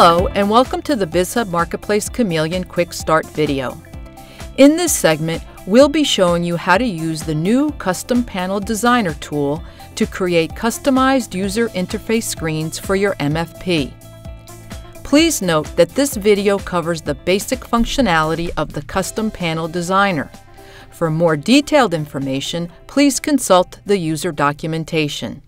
Hello and welcome to the BizHub Marketplace Chameleon Quick Start video. In this segment, we'll be showing you how to use the new Custom Panel Designer tool to create customized user interface screens for your MFP. Please note that this video covers the basic functionality of the Custom Panel Designer. For more detailed information, please consult the user documentation.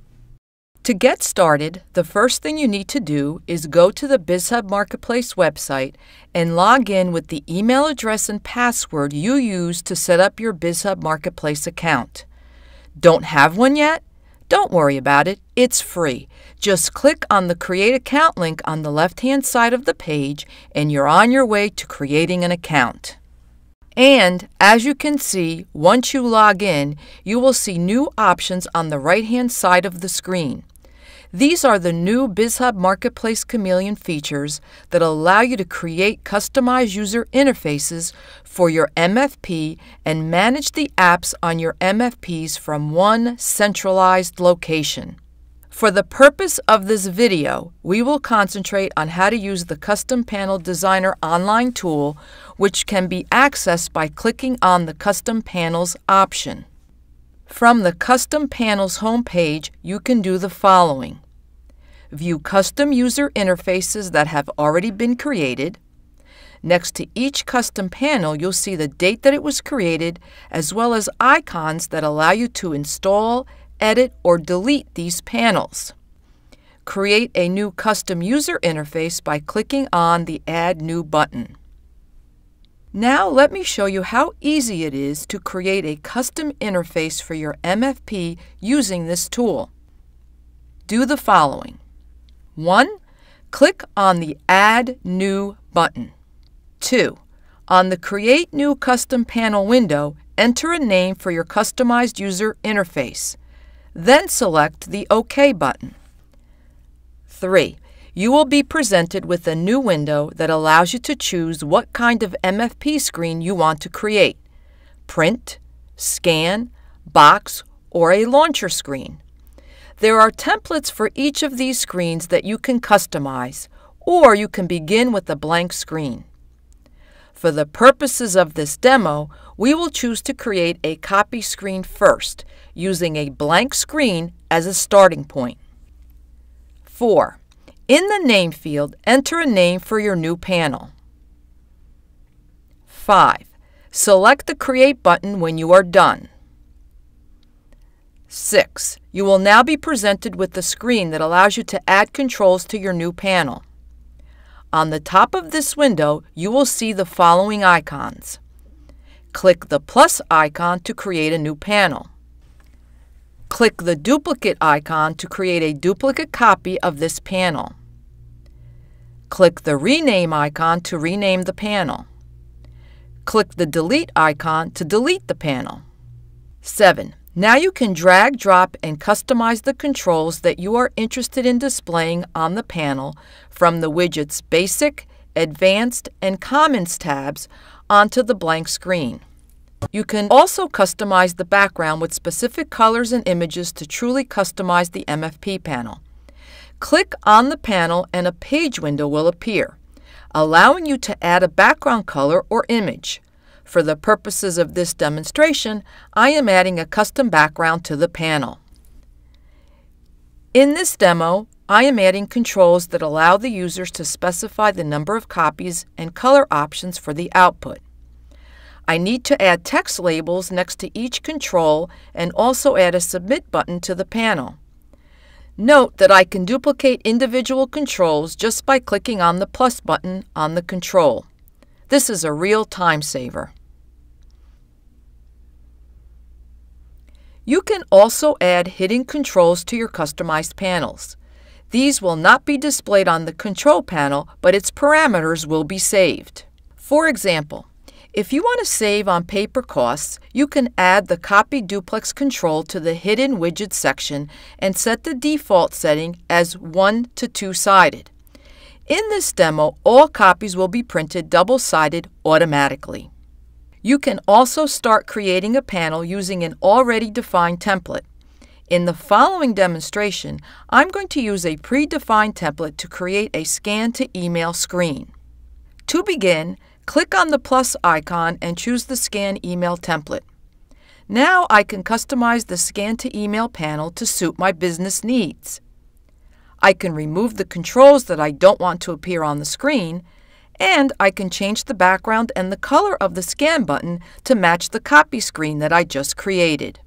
To get started, the first thing you need to do is go to the BizHub Marketplace website and log in with the email address and password you used to set up your BizHub Marketplace account. Don't have one yet? Don't worry about it, it's free. Just click on the Create Account link on the left hand side of the page and you're on your way to creating an account. And as you can see, once you log in, you will see new options on the right hand side of the screen. These are the new BizHub Marketplace Chameleon features that allow you to create customized user interfaces for your MFP and manage the apps on your MFPs from one centralized location. For the purpose of this video, we will concentrate on how to use the Custom Panel Designer online tool, which can be accessed by clicking on the Custom Panels option. From the Custom Panels homepage, you can do the following. View custom user interfaces that have already been created. Next to each custom panel, you'll see the date that it was created, as well as icons that allow you to install, edit, or delete these panels. Create a new custom user interface by clicking on the Add New button. Now let me show you how easy it is to create a custom interface for your MFP using this tool. Do the following. 1. Click on the Add New button. 2. On the Create New Custom Panel window, enter a name for your customized user interface. Then select the OK button. 3 you will be presented with a new window that allows you to choose what kind of MFP screen you want to create print, scan, box, or a launcher screen. There are templates for each of these screens that you can customize, or you can begin with a blank screen. For the purposes of this demo, we will choose to create a copy screen first, using a blank screen as a starting point. 4. In the Name field, enter a name for your new panel. 5. Select the Create button when you are done. 6. You will now be presented with the screen that allows you to add controls to your new panel. On the top of this window, you will see the following icons. Click the plus icon to create a new panel. Click the duplicate icon to create a duplicate copy of this panel. Click the Rename icon to rename the panel. Click the Delete icon to delete the panel. 7. Now you can drag, drop, and customize the controls that you are interested in displaying on the panel from the widget's Basic, Advanced, and Commons tabs onto the blank screen. You can also customize the background with specific colors and images to truly customize the MFP panel. Click on the panel and a page window will appear, allowing you to add a background color or image. For the purposes of this demonstration, I am adding a custom background to the panel. In this demo, I am adding controls that allow the users to specify the number of copies and color options for the output. I need to add text labels next to each control and also add a Submit button to the panel. Note that I can duplicate individual controls just by clicking on the plus button on the control. This is a real time saver. You can also add hidden controls to your customized panels. These will not be displayed on the control panel, but its parameters will be saved. For example, if you want to save on paper costs, you can add the Copy Duplex control to the Hidden Widget section and set the default setting as 1 to 2-sided. In this demo, all copies will be printed double-sided automatically. You can also start creating a panel using an already defined template. In the following demonstration, I'm going to use a predefined template to create a scan to email screen. To begin, click on the plus icon and choose the scan email template. Now I can customize the scan to email panel to suit my business needs. I can remove the controls that I don't want to appear on the screen, and I can change the background and the color of the scan button to match the copy screen that I just created.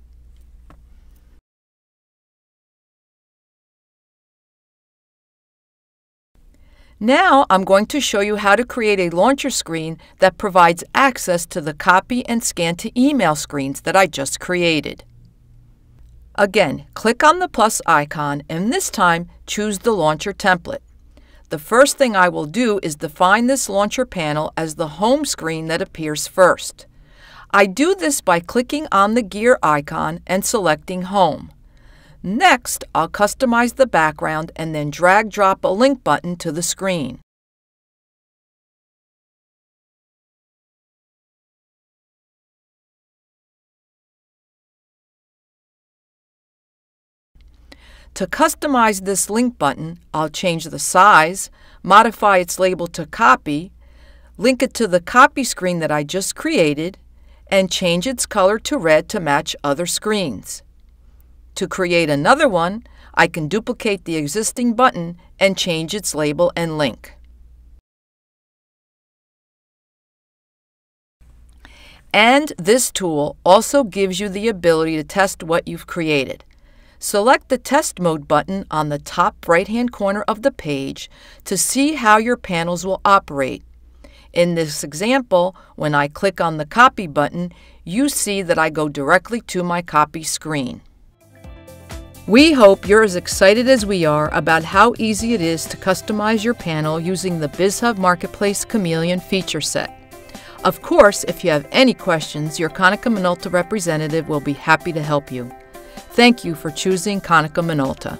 Now I'm going to show you how to create a launcher screen that provides access to the copy and scan to email screens that I just created. Again, click on the plus icon and this time choose the launcher template. The first thing I will do is define this launcher panel as the home screen that appears first. I do this by clicking on the gear icon and selecting Home. Next, I'll customize the background and then drag drop a link button to the screen. To customize this link button, I'll change the size, modify its label to copy, link it to the copy screen that I just created, and change its color to red to match other screens. To create another one, I can duplicate the existing button and change its label and link. And this tool also gives you the ability to test what you've created. Select the Test Mode button on the top right-hand corner of the page to see how your panels will operate. In this example, when I click on the Copy button, you see that I go directly to my copy screen. We hope you're as excited as we are about how easy it is to customize your panel using the BizHub Marketplace Chameleon feature set. Of course, if you have any questions, your Konica Minolta representative will be happy to help you. Thank you for choosing Konica Minolta.